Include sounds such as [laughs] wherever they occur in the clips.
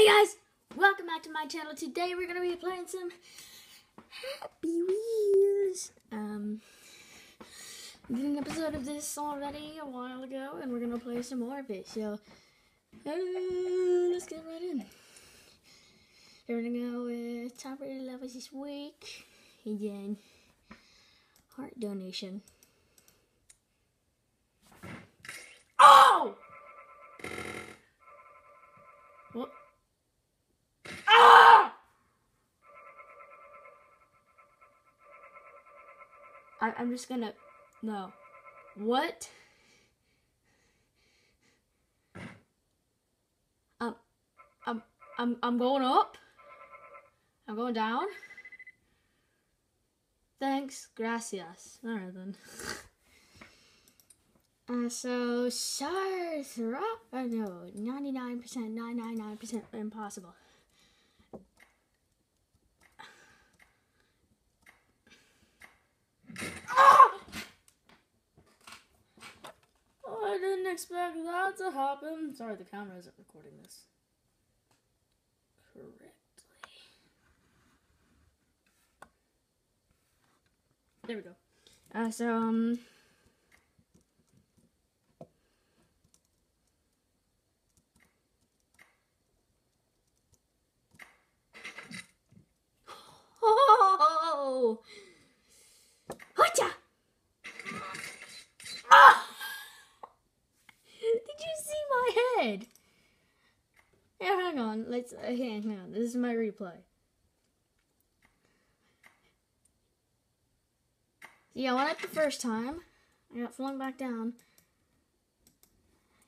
Hey guys, welcome back to my channel. Today we're gonna be playing some Happy Wheels. Um, we did an episode of this already a while ago, and we're gonna play some more of it. So, uh, let's get right in. We're gonna go with top rated levels this week. Again, heart donation. Oh! What? Ah! I, I'm just gonna. No. What? Um, I'm, I'm, I'm going up. I'm going down. Thanks, gracias. Alright then. [laughs] Uh, so Sarthra, oh no, 99%, 999% impossible. Ah! Oh, I didn't expect that to happen. Sorry, the camera isn't recording this correctly. There we go. Uh, so, um... [laughs] Oh! Hacha! Ah! Did you see my Yeah, hang on. Let's. Hang, hang on. This is my replay. Yeah, I went up the first time. I got flung back down.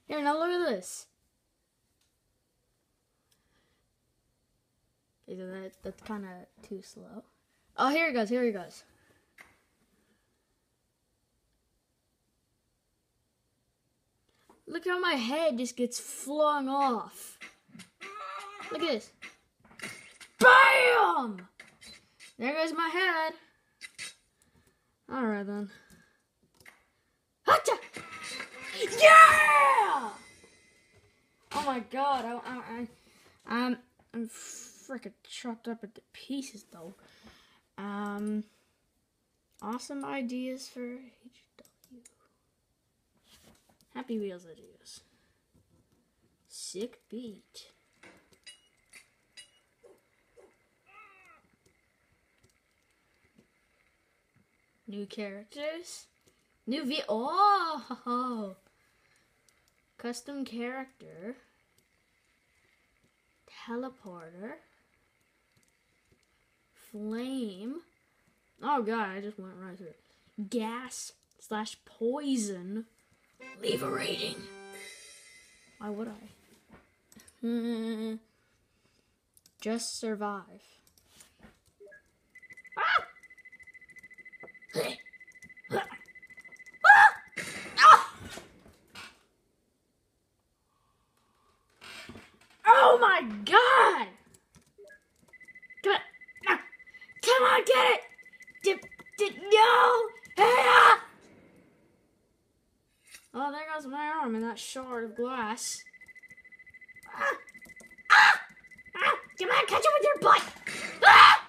Here, now look at this. Okay, so that, that's kind of too slow. Oh, here it goes, here it goes. Look how my head just gets flung off. Look at this. BAM! There goes my head. Alright then. Hacha! Yeah! Oh my god, I, I, I, I'm, I'm freaking chopped up into pieces though. Um, awesome ideas for. Happy Wheels ideas. Sick beat. New characters. New V. Oh! [laughs] Custom character. Teleporter. Flame. Oh god, I just went right through it. Gas slash poison. Leave a rating. Why would I? Hmm. Just survive. Ah! Ah! Oh my god! Come on. Ah. Come on, get it! Dip, dip, no! Ah! Oh, there goes my arm and that shard of glass. Ah! Ah! Ah! Come on, catch it with your butt! Ah!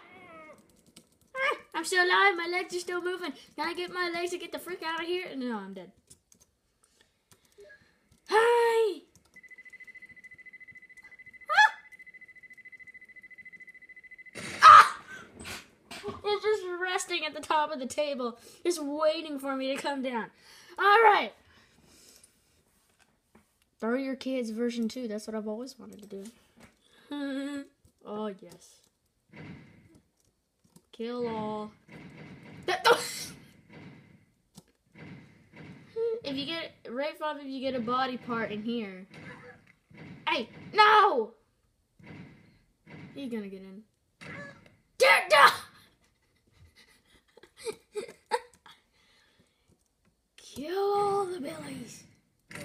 Ah! I'm still alive. My legs are still moving. Can I get my legs to get the freak out of here? No, I'm dead. Hi! It's just resting at the top of the table, just waiting for me to come down. All right. Throw your kids version 2. That's what I've always wanted to do. [laughs] oh, yes. Kill all. [laughs] if you get, right five, if you get a body part in here. Hey, no! He's gonna get in. Get [laughs] down! Kill all the billies. Oh,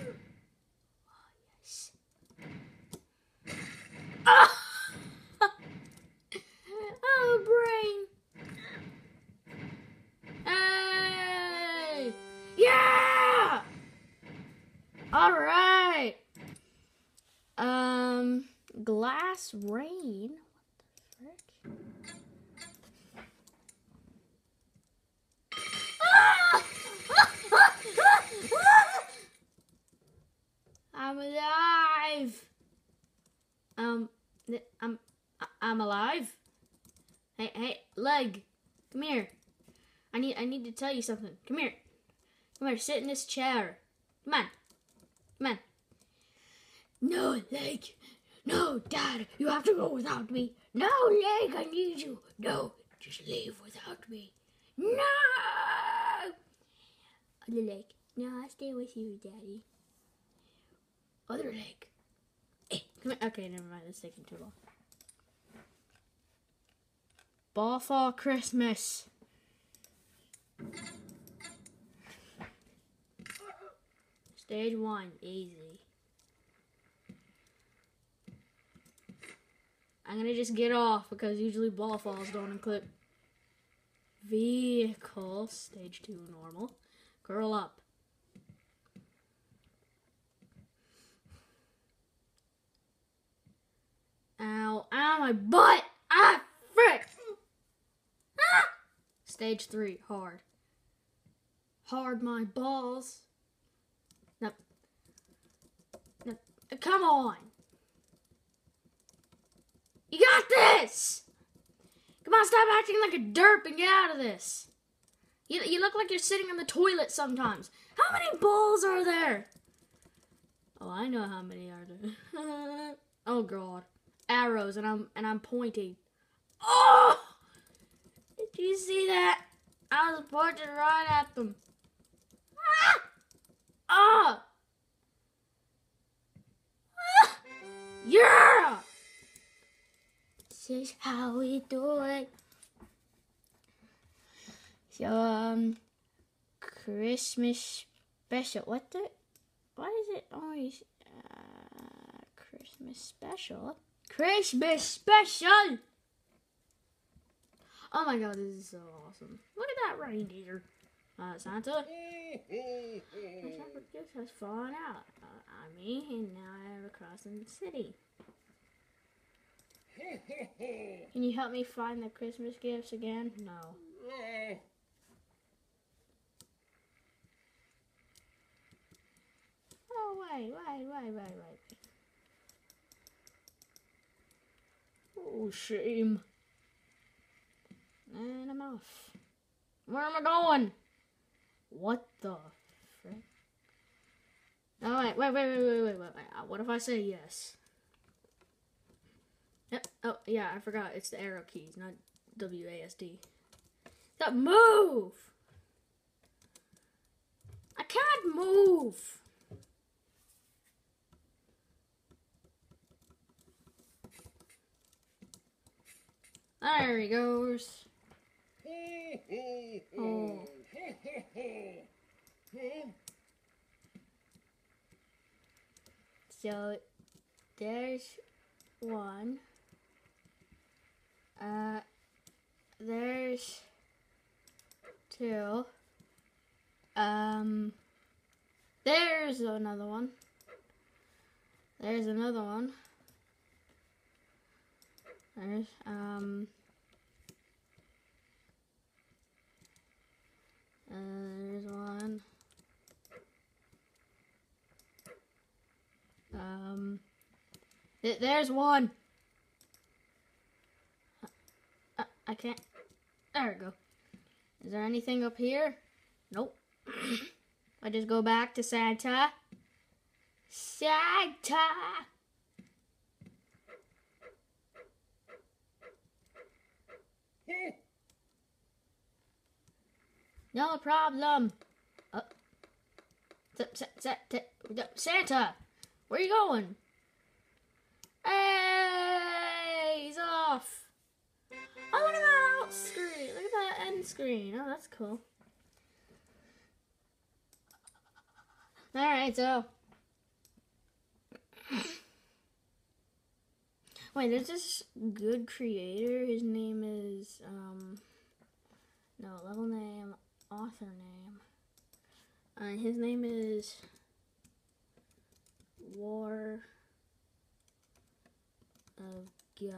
yes. [laughs] Oh, brain. Hey! Yeah! All right. Um, glass rain. What the frick? [laughs] I'm alive. Um, I'm I'm alive. Hey, hey, leg, come here. I need I need to tell you something. Come here. Come here. Sit in this chair. Come on. Come on. No, leg. No, Dad. You have to go without me. No, leg. I need you. No, just leave without me. No. Other leg. No, I'll stay with you, Daddy. Other leg. Okay, never mind. It's taking too long. Ball for Christmas. Stage one, easy. I'm gonna just get off because usually ball falls don't include vehicle. Stage two, normal. Curl up. Ow, my butt! Ah, frick! Ah! Stage three, hard. Hard my balls. No. No. Come on. You got this! Come on, stop acting like a derp and get out of this. You, you look like you're sitting on the toilet sometimes. How many balls are there? Oh, I know how many are there. [laughs] oh god. Arrows and I'm and I'm pointing. Oh! Did you see that? I was pointing right at them. Ah! Ah! ah! Yeah! This is how we do it. So, um, Christmas special. What the? Why is it always uh, Christmas special? Christmas special! Oh my god, this is so awesome. Look at that reindeer. Uh, Santa. Santa gift has fallen out uh, on me, and now I have a cross in the city. [laughs] Can you help me find the Christmas gifts again? No. [laughs] Oh, wait, wait, wait, wait, wait. Oh, shame. And I'm off. Where am I going? What the frick? Wait, wait, wait, wait, wait, wait, wait. Uh, What if I say yes? Yep. Oh, yeah, I forgot. It's the arrow keys, not WASD. That move! I can't move! There he goes. Oh. So there's one. Uh, there's two. Um, there's another one. There's another one. There's um. Uh, there's one. Um. th- there's one. Uh, I can't. There we go. Is there anything up here? Nope. [coughs] I just go back to Santa. Santa! No problem. Uh, Sa- Sa- Sa- Ta- Santa, where are you going? Hey, he's off. Oh, look at that out screen. Look at that end screen. Oh, that's cool. All right, so. Wait, there's this good creator. His name is um. No, level name, author name. Uh, his name is War of Guy.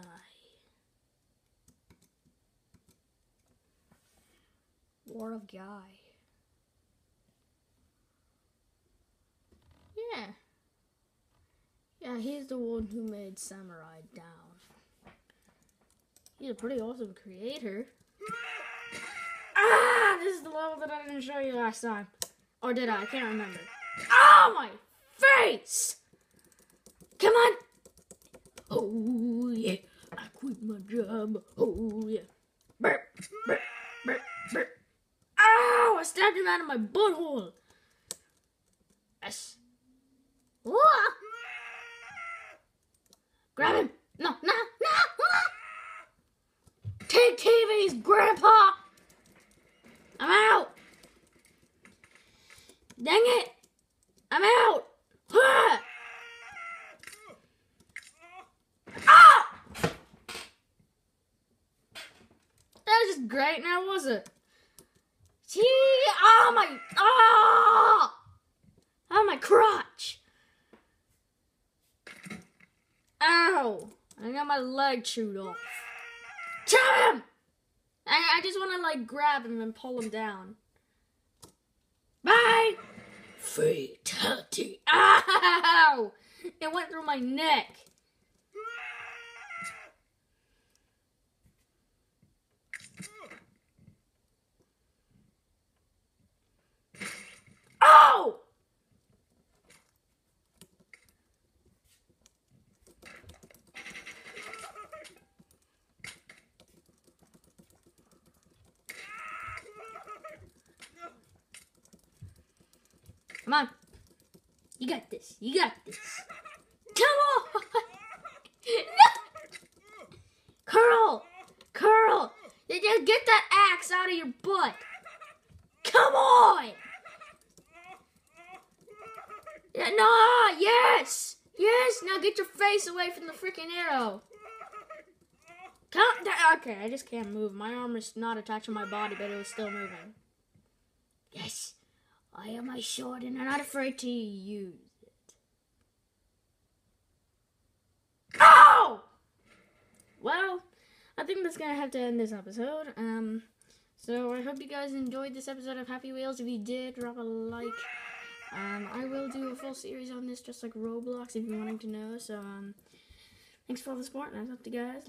War of Guy. Yeah. Yeah, he's the one who made Samurai Down. He's a pretty awesome creator. Ah! This is the level that I didn't show you last time. Or did I? I can't remember. Oh, my face! Come on! Oh, yeah. I quit my job. Oh, yeah. Burp, burp, burp, burp. Ow! I stabbed him out of my butthole. Yes. Whoa! Grab him! No, no, no! Take TV's grandpa! I'm out! Dang it! I'm out! Ah! That was just great now, was it? Gee! Oh my! Oh! Oh my crotch! Ow! I got my leg chewed off. Kill him! I, I just want to like grab him and pull him down. Bye! Fatality. [laughs] Ow! It went through my neck. Oh! Come on. You got this. You got this. Come on! no! Curl! Curl! Get that axe out of your butt! Come on! Yeah, no! Yes! Yes! Now get your face away from the freaking arrow! Come Okay, I just can't move. My arm is not attached to my body, but it was still moving. Yes! I am my sword and I'm not afraid to use it. Oh! Well, I think that's gonna have to end this episode. Um, so I hope you guys enjoyed this episode of Happy Wheels. If you did, drop a like. Um, I will do a full series on this, just like Roblox, if you wanted to know. So, um, thanks for all the support, and I'll talk to you guys later.